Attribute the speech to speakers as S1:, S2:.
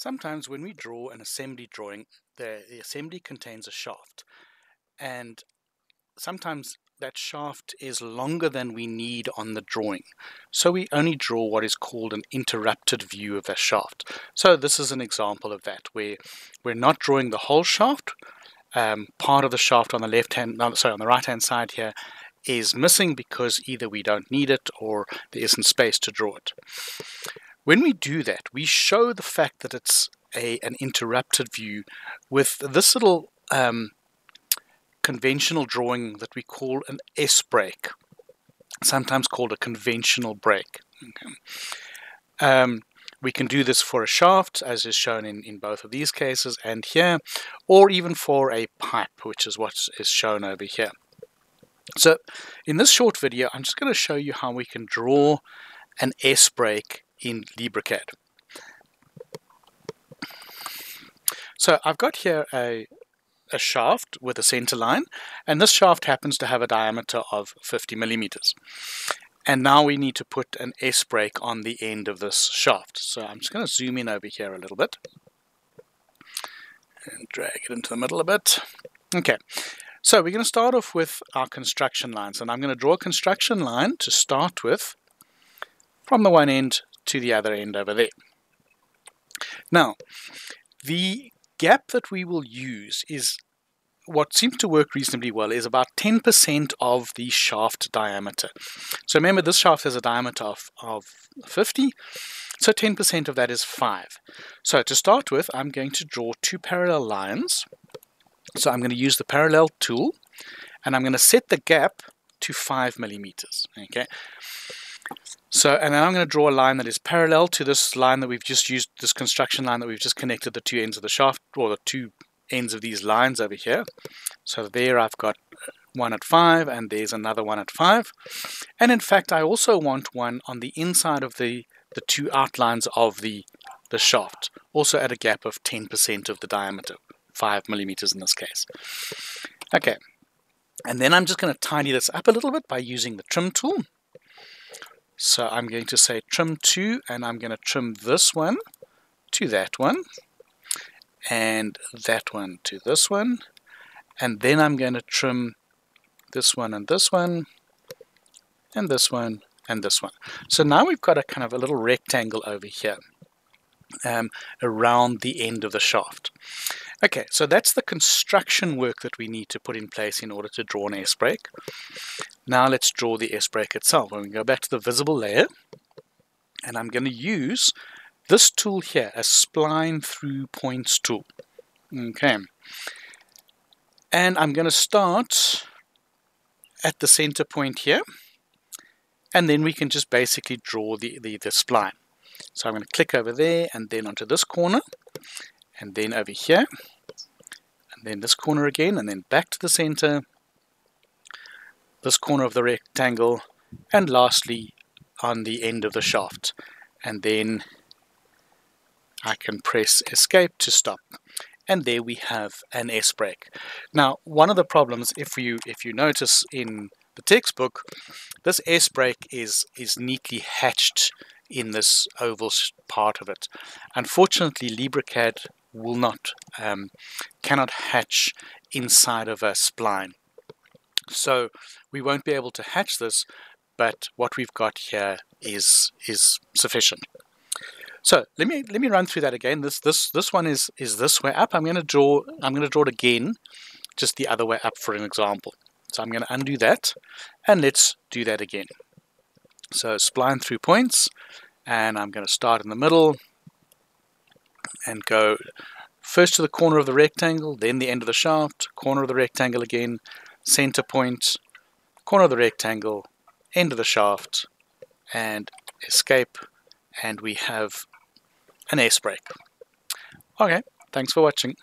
S1: Sometimes when we draw an assembly drawing, the, the assembly contains a shaft. And sometimes that shaft is longer than we need on the drawing. So we only draw what is called an interrupted view of a shaft. So this is an example of that, where we're not drawing the whole shaft. Um, part of the shaft on the left hand, no, sorry, on the right hand side here is missing because either we don't need it or there isn't space to draw it. When we do that, we show the fact that it's a, an interrupted view with this little um, conventional drawing that we call an S break, sometimes called a conventional break. Okay. Um, we can do this for a shaft, as is shown in, in both of these cases and here, or even for a pipe, which is what is shown over here. So in this short video, I'm just going to show you how we can draw an S break in LibreCAD. So I've got here a, a shaft with a center line, and this shaft happens to have a diameter of 50 millimeters. And now we need to put an S break on the end of this shaft. So I'm just going to zoom in over here a little bit and drag it into the middle a bit. Okay, so we're going to start off with our construction lines, and I'm going to draw a construction line to start with from the one end to the other end over there. Now, the gap that we will use is what seems to work reasonably well is about 10% of the shaft diameter. So remember this shaft has a diameter of, of 50, so 10% of that is 5. So to start with, I'm going to draw two parallel lines so I'm going to use the parallel tool and I'm going to set the gap to 5 millimeters. Okay. So, and then I'm going to draw a line that is parallel to this line that we've just used, this construction line that we've just connected the two ends of the shaft, or the two ends of these lines over here. So there I've got one at 5, and there's another one at 5. And in fact, I also want one on the inside of the, the two outlines of the, the shaft, also at a gap of 10% of the diameter. 5 millimeters in this case. Okay, and then I'm just going to tidy this up a little bit by using the trim tool. So I'm going to say trim to, and I'm going to trim this one to that one, and that one to this one, and then I'm going to trim this one and this one, and this one, and this one. So now we've got a kind of a little rectangle over here um, around the end of the shaft. Okay, so that's the construction work that we need to put in place in order to draw an S break. Now let's draw the S break itself. When we go back to the visible layer, and I'm going to use this tool here, a spline through points tool. Okay. And I'm going to start at the center point here, and then we can just basically draw the, the, the spline. So I'm going to click over there and then onto this corner, and then over here, and then this corner again, and then back to the center, this corner of the rectangle, and lastly on the end of the shaft. And then I can press escape to stop. And there we have an S break. Now, one of the problems, if you if you notice in the textbook, this S break is is neatly hatched in this oval part of it. Unfortunately, LibreCAD will not, um, cannot hatch inside of a spline. So we won't be able to hatch this, but what we've got here is is sufficient. So let me let me run through that again. This this this one is is this way up. I'm going to draw I'm going to draw it again, just the other way up for an example. So I'm going to undo that, and let's do that again. So spline through points, and I'm going to start in the middle and go first to the corner of the rectangle, then the end of the shaft, corner of the rectangle again, center point, corner of the rectangle, end of the shaft, and escape, and we have an S break. Okay, thanks for watching.